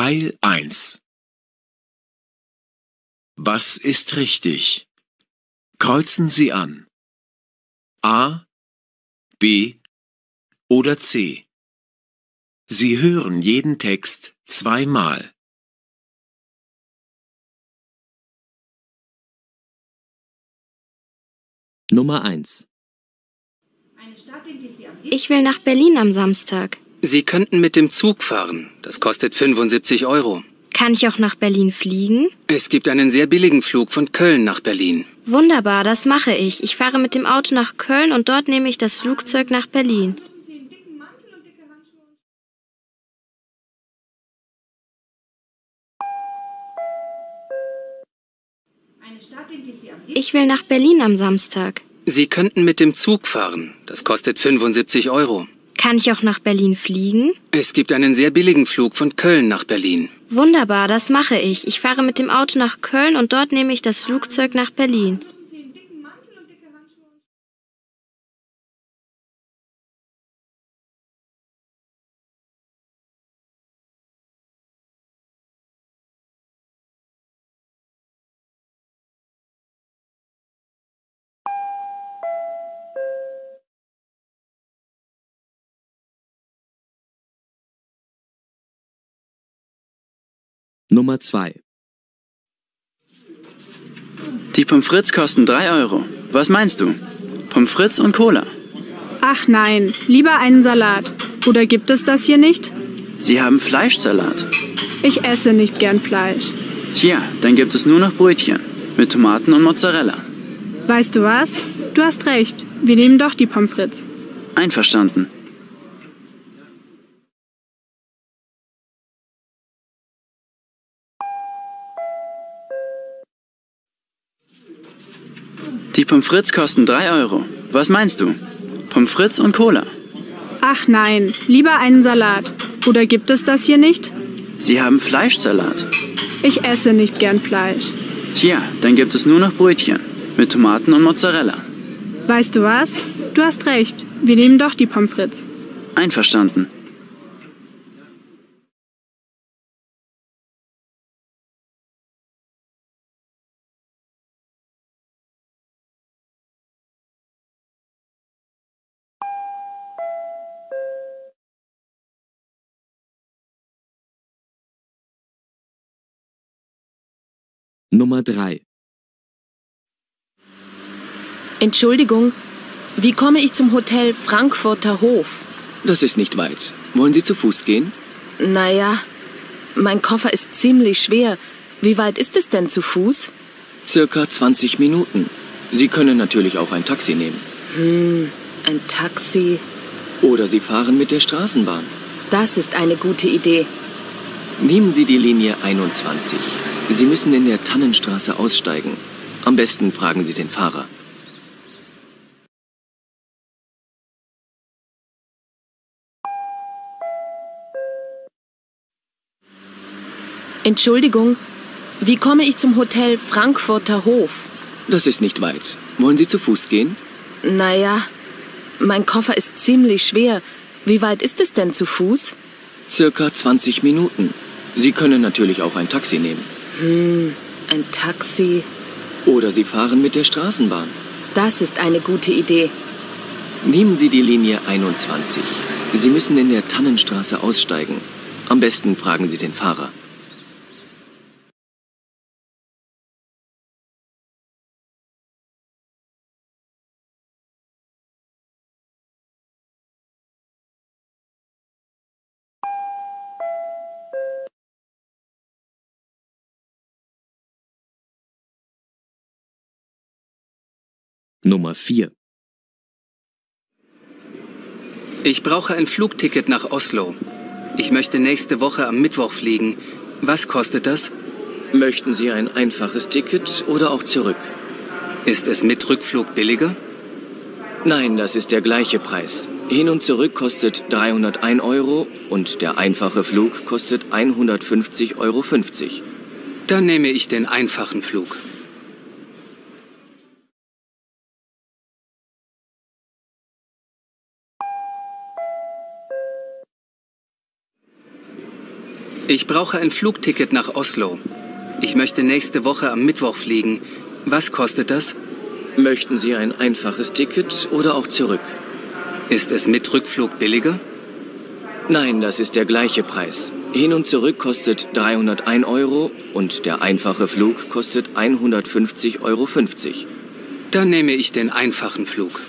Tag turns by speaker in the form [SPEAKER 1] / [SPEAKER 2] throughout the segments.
[SPEAKER 1] Teil 1 Was ist richtig? Kreuzen Sie an. A, B oder C. Sie hören jeden Text zweimal.
[SPEAKER 2] Nummer 1.
[SPEAKER 3] Ich will nach Berlin am Samstag.
[SPEAKER 4] Sie könnten mit dem Zug fahren. Das kostet 75 Euro.
[SPEAKER 3] Kann ich auch nach Berlin fliegen?
[SPEAKER 4] Es gibt einen sehr billigen Flug von Köln nach Berlin.
[SPEAKER 3] Wunderbar, das mache ich. Ich fahre mit dem Auto nach Köln und dort nehme ich das Flugzeug nach Berlin. Ich will nach Berlin am Samstag.
[SPEAKER 4] Sie könnten mit dem Zug fahren. Das kostet 75 Euro.
[SPEAKER 3] Kann ich auch nach Berlin fliegen?
[SPEAKER 4] Es gibt einen sehr billigen Flug von Köln nach Berlin.
[SPEAKER 3] Wunderbar, das mache ich. Ich fahre mit dem Auto nach Köln und dort nehme ich das Flugzeug nach Berlin.
[SPEAKER 2] Nummer 2.
[SPEAKER 5] Die Pommes frites kosten 3 Euro. Was meinst du? Pommes frites und Cola.
[SPEAKER 6] Ach nein, lieber einen Salat. Oder gibt es das hier nicht?
[SPEAKER 5] Sie haben Fleischsalat.
[SPEAKER 6] Ich esse nicht gern Fleisch.
[SPEAKER 5] Tja, dann gibt es nur noch Brötchen. Mit Tomaten und Mozzarella.
[SPEAKER 6] Weißt du was? Du hast recht. Wir nehmen doch die Pommes frites.
[SPEAKER 5] Einverstanden. Pommes frites kosten 3 Euro. Was meinst du? Pommes frites und Cola.
[SPEAKER 6] Ach nein, lieber einen Salat. Oder gibt es das hier nicht?
[SPEAKER 5] Sie haben Fleischsalat.
[SPEAKER 6] Ich esse nicht gern Fleisch.
[SPEAKER 5] Tja, dann gibt es nur noch Brötchen. Mit Tomaten und Mozzarella.
[SPEAKER 6] Weißt du was? Du hast recht. Wir nehmen doch die Pommes frites.
[SPEAKER 5] Einverstanden.
[SPEAKER 2] Nummer 3.
[SPEAKER 7] Entschuldigung, wie komme ich zum Hotel Frankfurter Hof?
[SPEAKER 8] Das ist nicht weit. Wollen Sie zu Fuß gehen?
[SPEAKER 7] Naja, mein Koffer ist ziemlich schwer. Wie weit ist es denn zu Fuß?
[SPEAKER 8] Circa 20 Minuten. Sie können natürlich auch ein Taxi nehmen.
[SPEAKER 7] Hm, ein Taxi.
[SPEAKER 8] Oder Sie fahren mit der Straßenbahn.
[SPEAKER 7] Das ist eine gute Idee.
[SPEAKER 8] Nehmen Sie die Linie 21. Sie müssen in der Tannenstraße aussteigen. Am besten fragen Sie den Fahrer.
[SPEAKER 7] Entschuldigung, wie komme ich zum Hotel Frankfurter Hof?
[SPEAKER 8] Das ist nicht weit. Wollen Sie zu Fuß gehen?
[SPEAKER 7] Naja, mein Koffer ist ziemlich schwer. Wie weit ist es denn zu Fuß?
[SPEAKER 8] Circa 20 Minuten. Sie können natürlich auch ein Taxi nehmen.
[SPEAKER 7] Hm, ein Taxi.
[SPEAKER 8] Oder Sie fahren mit der Straßenbahn.
[SPEAKER 7] Das ist eine gute Idee.
[SPEAKER 8] Nehmen Sie die Linie 21. Sie müssen in der Tannenstraße aussteigen. Am besten fragen Sie den Fahrer.
[SPEAKER 2] Nummer 4.
[SPEAKER 4] Ich brauche ein Flugticket nach Oslo. Ich möchte nächste Woche am Mittwoch fliegen. Was kostet das?
[SPEAKER 8] Möchten Sie ein einfaches Ticket oder auch zurück?
[SPEAKER 4] Ist es mit Rückflug billiger?
[SPEAKER 8] Nein, das ist der gleiche Preis. Hin und zurück kostet 301 Euro und der einfache Flug kostet 150,50 Euro.
[SPEAKER 4] Dann nehme ich den einfachen Flug. Ich brauche ein Flugticket nach Oslo. Ich möchte nächste Woche am Mittwoch fliegen. Was kostet das?
[SPEAKER 8] Möchten Sie ein einfaches Ticket oder auch zurück?
[SPEAKER 4] Ist es mit Rückflug billiger?
[SPEAKER 8] Nein, das ist der gleiche Preis. Hin und zurück kostet 301 Euro und der einfache Flug kostet 150,50 Euro.
[SPEAKER 4] Dann nehme ich den einfachen Flug.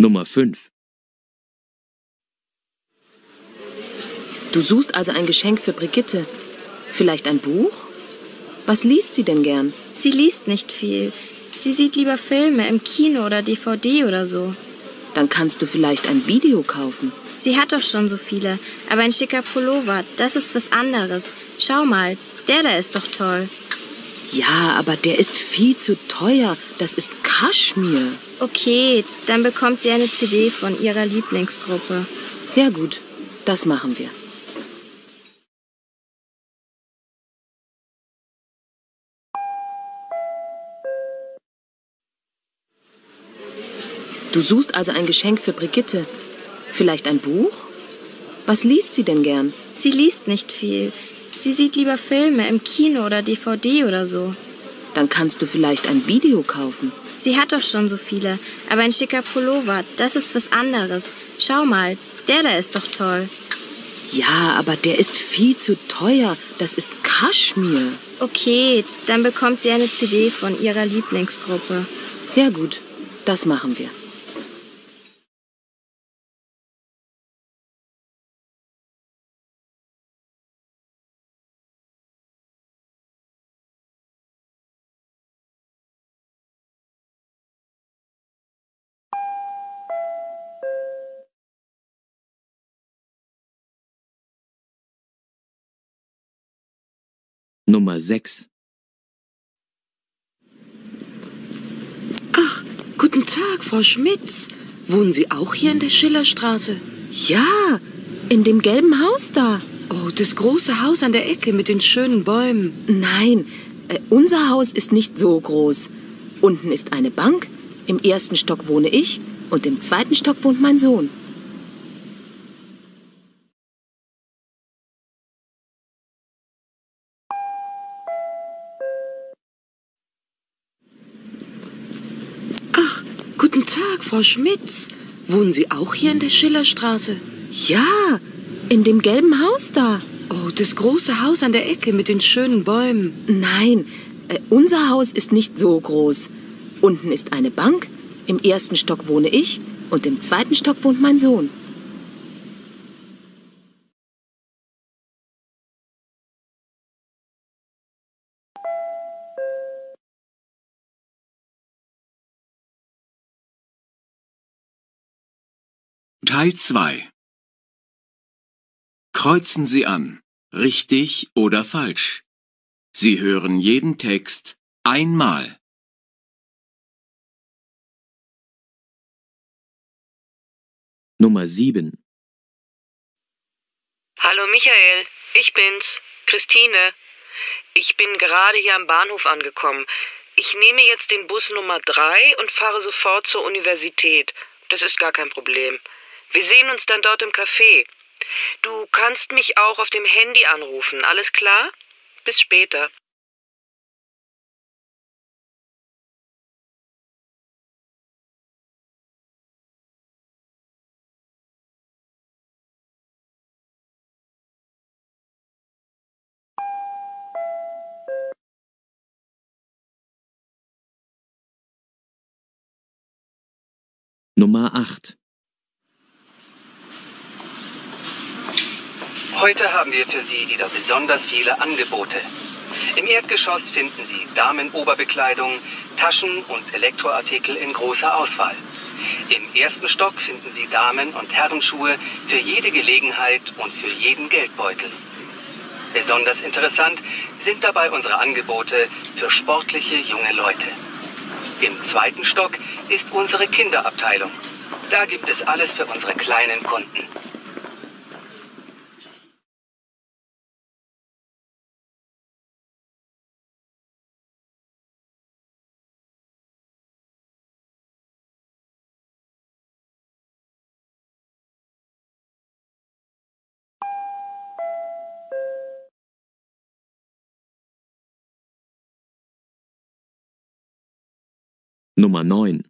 [SPEAKER 2] Nummer 5.
[SPEAKER 7] Du suchst also ein Geschenk für Brigitte. Vielleicht ein Buch? Was liest sie denn gern?
[SPEAKER 3] Sie liest nicht viel. Sie sieht lieber Filme im Kino oder DVD oder so.
[SPEAKER 7] Dann kannst du vielleicht ein Video kaufen.
[SPEAKER 3] Sie hat doch schon so viele. Aber ein schicker Pullover, das ist was anderes. Schau mal, der da ist doch toll.
[SPEAKER 7] Ja, aber der ist viel zu teuer. Das ist Kaschmir.
[SPEAKER 3] Okay, dann bekommt sie eine CD von ihrer Lieblingsgruppe.
[SPEAKER 7] Ja gut, das machen wir. Du suchst also ein Geschenk für Brigitte. Vielleicht ein Buch? Was liest sie denn gern?
[SPEAKER 3] Sie liest nicht viel. Sie sieht lieber Filme im Kino oder DVD oder so.
[SPEAKER 7] Dann kannst du vielleicht ein Video kaufen.
[SPEAKER 3] Sie hat doch schon so viele. Aber ein schicker Pullover, das ist was anderes. Schau mal, der da ist doch toll.
[SPEAKER 7] Ja, aber der ist viel zu teuer. Das ist Kaschmir.
[SPEAKER 3] Okay, dann bekommt sie eine CD von ihrer Lieblingsgruppe.
[SPEAKER 7] Ja gut, das machen wir.
[SPEAKER 2] Nummer 6.
[SPEAKER 9] Ach, guten Tag, Frau Schmitz. Wohnen Sie auch hier in der Schillerstraße?
[SPEAKER 7] Ja, in dem gelben Haus da.
[SPEAKER 9] Oh, das große Haus an der Ecke mit den schönen Bäumen.
[SPEAKER 7] Nein, äh, unser Haus ist nicht so groß. Unten ist eine Bank, im ersten Stock wohne ich und im zweiten Stock wohnt mein Sohn.
[SPEAKER 9] Frau Schmitz. Wohnen Sie auch hier in der Schillerstraße?
[SPEAKER 7] Ja, in dem gelben Haus da.
[SPEAKER 9] Oh, das große Haus an der Ecke mit den schönen Bäumen.
[SPEAKER 7] Nein, äh, unser Haus ist nicht so groß. Unten ist eine Bank, im ersten Stock wohne ich und im zweiten Stock wohnt mein Sohn.
[SPEAKER 1] Teil 2 Kreuzen Sie an, richtig oder falsch. Sie hören jeden Text einmal.
[SPEAKER 2] Nummer 7.
[SPEAKER 10] Hallo Michael, ich bin's, Christine. Ich bin gerade hier am Bahnhof angekommen. Ich nehme jetzt den Bus Nummer 3 und fahre sofort zur Universität. Das ist gar kein Problem. Wir sehen uns dann dort im Café. Du kannst mich auch auf dem Handy anrufen, alles klar? Bis später.
[SPEAKER 2] Nummer 8.
[SPEAKER 4] Heute haben wir für Sie wieder besonders viele Angebote. Im Erdgeschoss finden Sie Damenoberbekleidung, Taschen und Elektroartikel in großer Auswahl. Im ersten Stock finden Sie Damen- und Herrenschuhe für jede Gelegenheit und für jeden Geldbeutel. Besonders interessant sind dabei unsere Angebote für sportliche junge Leute. Im zweiten Stock ist unsere Kinderabteilung. Da gibt es alles für unsere kleinen Kunden.
[SPEAKER 2] Nummer 9.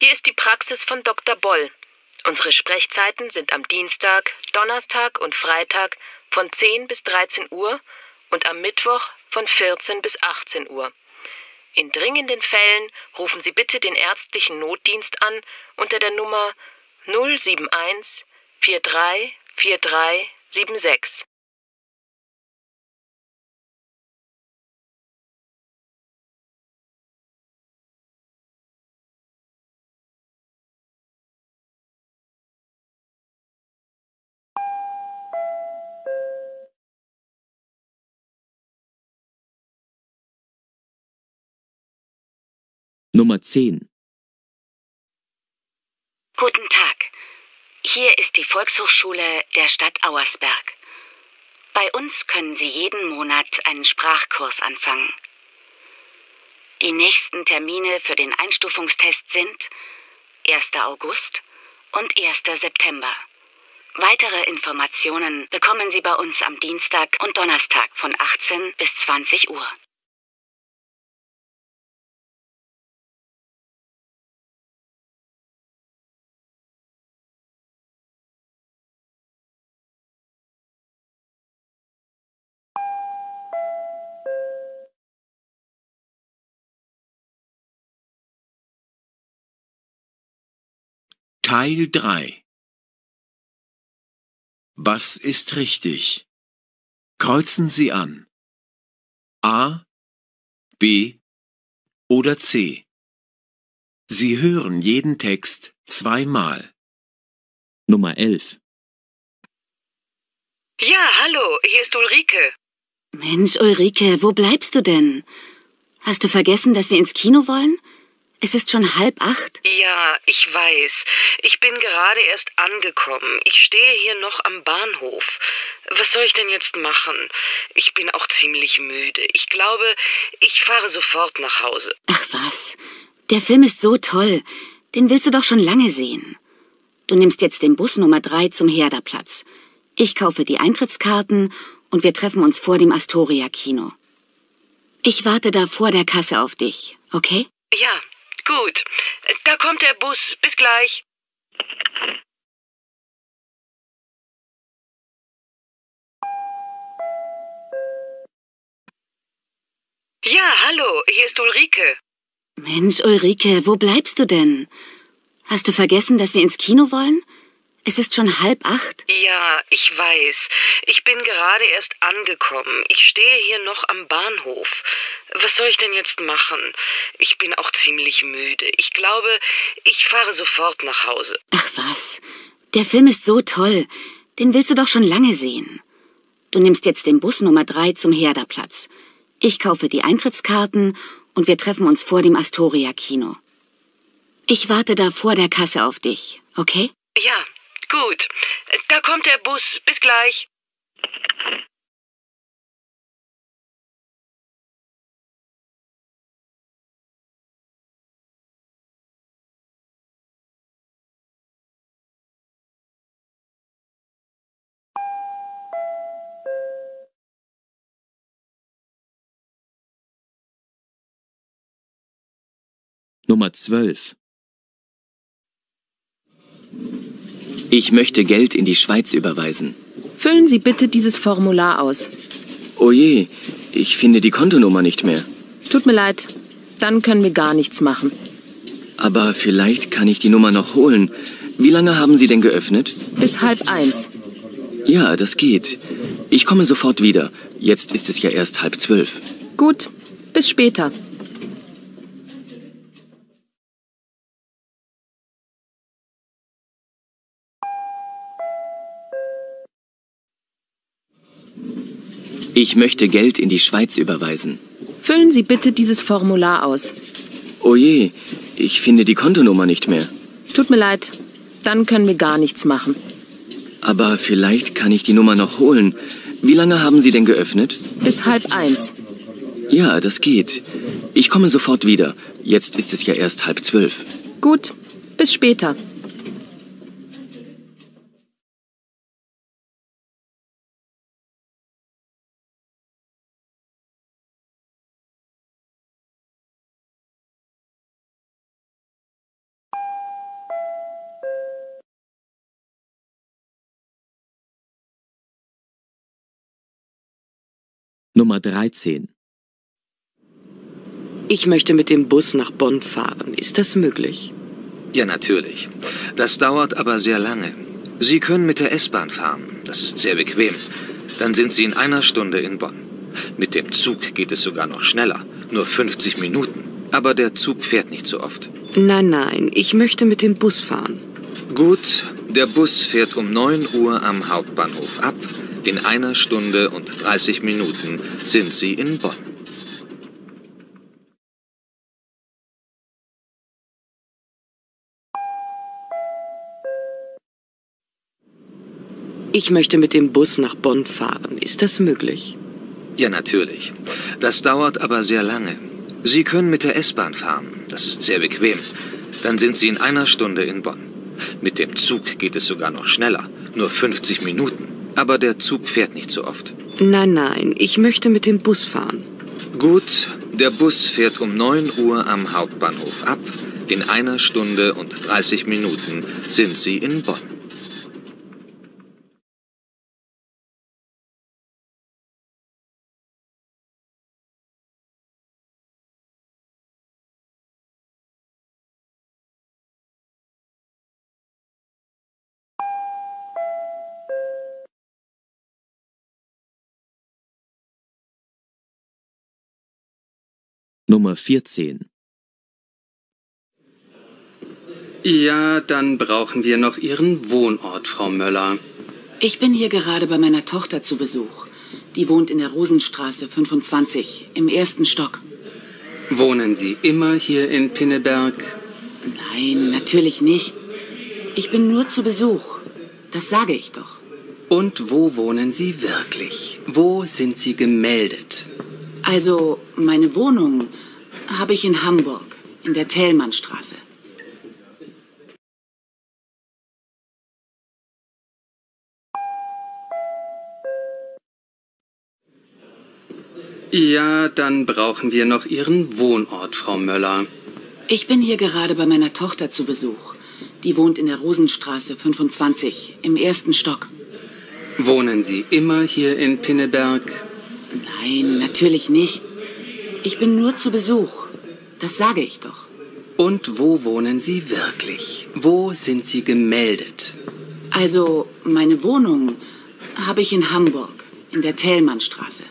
[SPEAKER 7] Hier ist die Praxis von Dr. Boll. Unsere Sprechzeiten sind am Dienstag, Donnerstag und Freitag von 10 bis 13 Uhr und am Mittwoch von 14 bis 18 Uhr. In dringenden Fällen rufen Sie bitte den ärztlichen Notdienst an unter der Nummer 071 43 43 76.
[SPEAKER 2] Nummer 10.
[SPEAKER 11] Guten Tag. Hier ist die Volkshochschule der Stadt Auersberg. Bei uns können Sie jeden Monat einen Sprachkurs anfangen. Die nächsten Termine für den Einstufungstest sind 1. August und 1. September. Weitere Informationen bekommen Sie bei uns am Dienstag und Donnerstag von 18 bis 20 Uhr.
[SPEAKER 1] Teil 3 Was ist richtig? Kreuzen Sie an. A, B oder C. Sie hören jeden Text zweimal.
[SPEAKER 2] Nummer 11.
[SPEAKER 10] Ja, hallo, hier ist Ulrike.
[SPEAKER 11] Mensch, Ulrike, wo bleibst du denn? Hast du vergessen, dass wir ins Kino wollen? Es ist schon halb acht.
[SPEAKER 10] Ja, ich weiß. Ich bin gerade erst angekommen. Ich stehe hier noch am Bahnhof. Was soll ich denn jetzt machen? Ich bin auch ziemlich müde. Ich glaube, ich fahre sofort nach Hause.
[SPEAKER 11] Ach was. Der Film ist so toll. Den willst du doch schon lange sehen. Du nimmst jetzt den Bus Nummer drei zum Herderplatz. Ich kaufe die Eintrittskarten und wir treffen uns vor dem Astoria-Kino. Ich warte da vor der Kasse auf dich, okay?
[SPEAKER 10] Ja, gut. Da kommt der Bus. Bis gleich. Ja, hallo, hier ist Ulrike.
[SPEAKER 11] Mensch, Ulrike, wo bleibst du denn? Hast du vergessen, dass wir ins Kino wollen? Es ist schon halb acht.
[SPEAKER 10] Ja, ich weiß. Ich bin gerade erst angekommen. Ich stehe hier noch am Bahnhof. Was soll ich denn jetzt machen? Ich bin auch ziemlich müde. Ich glaube, ich fahre sofort nach Hause.
[SPEAKER 11] Ach was. Der Film ist so toll. Den willst du doch schon lange sehen. Du nimmst jetzt den Bus Nummer drei zum Herderplatz. Ich kaufe die Eintrittskarten und wir treffen uns vor dem Astoria-Kino. Ich warte da vor der Kasse auf dich, okay?
[SPEAKER 10] Ja, gut. Da kommt der Bus. Bis gleich.
[SPEAKER 2] Nummer 12.
[SPEAKER 8] Ich möchte Geld in die Schweiz überweisen.
[SPEAKER 7] Füllen Sie bitte dieses Formular aus.
[SPEAKER 8] Oh je, ich finde die Kontonummer nicht mehr.
[SPEAKER 7] Tut mir leid. Dann können wir gar nichts machen.
[SPEAKER 8] Aber vielleicht kann ich die Nummer noch holen. Wie lange haben Sie denn geöffnet?
[SPEAKER 7] Bis halb eins.
[SPEAKER 8] Ja, das geht. Ich komme sofort wieder. Jetzt ist es ja erst halb zwölf.
[SPEAKER 7] Gut, bis später.
[SPEAKER 8] Ich möchte Geld in die Schweiz überweisen.
[SPEAKER 7] Füllen Sie bitte dieses Formular aus.
[SPEAKER 8] Oh je, ich finde die Kontonummer nicht mehr.
[SPEAKER 7] Tut mir leid. Dann können wir gar nichts machen.
[SPEAKER 8] Aber vielleicht kann ich die Nummer noch holen. Wie lange haben Sie denn geöffnet?
[SPEAKER 7] Bis halb eins.
[SPEAKER 8] Ja, das geht. Ich komme sofort wieder. Jetzt ist es ja erst halb zwölf.
[SPEAKER 7] Gut, bis später.
[SPEAKER 2] Nummer 13.
[SPEAKER 10] Ich möchte mit dem Bus nach Bonn fahren. Ist das möglich?
[SPEAKER 12] Ja, natürlich. Das dauert aber sehr lange. Sie können mit der S-Bahn fahren. Das ist sehr bequem. Dann sind Sie in einer Stunde in Bonn. Mit dem Zug geht es sogar noch schneller. Nur 50 Minuten. Aber der Zug fährt nicht so oft.
[SPEAKER 10] Nein, nein, ich möchte mit dem Bus fahren.
[SPEAKER 12] Gut, der Bus fährt um 9 Uhr am Hauptbahnhof ab. In einer Stunde und 30 Minuten sind Sie in Bonn.
[SPEAKER 10] Ich möchte mit dem Bus nach Bonn fahren. Ist das möglich?
[SPEAKER 12] Ja, natürlich. Das dauert aber sehr lange. Sie können mit der S-Bahn fahren. Das ist sehr bequem. Dann sind Sie in einer Stunde in Bonn. Mit dem Zug geht es sogar noch schneller. Nur 50 Minuten. Aber der Zug fährt nicht so oft.
[SPEAKER 10] Nein, nein, ich möchte mit dem Bus fahren.
[SPEAKER 12] Gut, der Bus fährt um 9 Uhr am Hauptbahnhof ab. In einer Stunde und 30 Minuten sind Sie in Bonn.
[SPEAKER 2] Nummer 14.
[SPEAKER 4] Ja, dann brauchen wir noch Ihren Wohnort, Frau Möller.
[SPEAKER 11] Ich bin hier gerade bei meiner Tochter zu Besuch. Die wohnt in der Rosenstraße 25 im ersten Stock.
[SPEAKER 4] Wohnen Sie immer hier in Pinneberg?
[SPEAKER 11] Nein, natürlich nicht. Ich bin nur zu Besuch. Das sage ich doch.
[SPEAKER 4] Und wo wohnen Sie wirklich? Wo sind Sie gemeldet?
[SPEAKER 11] Also, meine Wohnung habe ich in Hamburg, in der Thälmannstraße.
[SPEAKER 4] Ja, dann brauchen wir noch Ihren Wohnort, Frau Möller.
[SPEAKER 11] Ich bin hier gerade bei meiner Tochter zu Besuch. Die wohnt in der Rosenstraße 25 im ersten Stock.
[SPEAKER 4] Wohnen Sie immer hier in Pinneberg?
[SPEAKER 11] Nein, natürlich nicht. Ich bin nur zu Besuch. Das sage ich doch.
[SPEAKER 4] Und wo wohnen Sie wirklich? Wo sind Sie gemeldet?
[SPEAKER 11] Also, meine Wohnung habe ich in Hamburg, in der Thälmannstraße.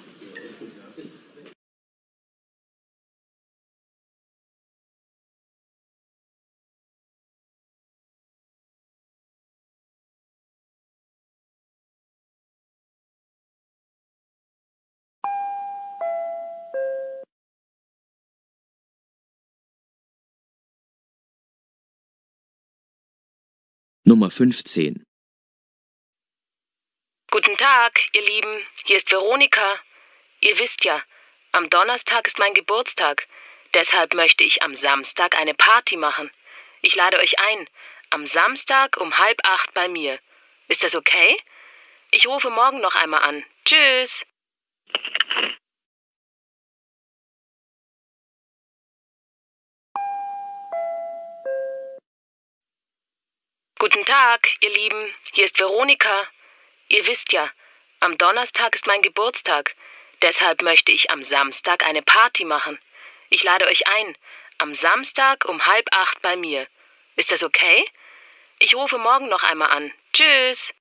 [SPEAKER 2] Nummer 15.
[SPEAKER 7] Guten Tag, ihr Lieben. Hier ist Veronika. Ihr wisst ja, am Donnerstag ist mein Geburtstag. Deshalb möchte ich am Samstag eine Party machen. Ich lade euch ein. Am Samstag um halb acht bei mir. Ist das okay? Ich rufe morgen noch einmal an. Tschüss. Guten Tag, ihr Lieben. Hier ist Veronika. Ihr wisst ja, am Donnerstag ist mein Geburtstag. Deshalb möchte ich am Samstag eine Party machen. Ich lade euch ein. Am Samstag um halb acht bei mir. Ist das okay? Ich rufe morgen noch einmal an. Tschüss.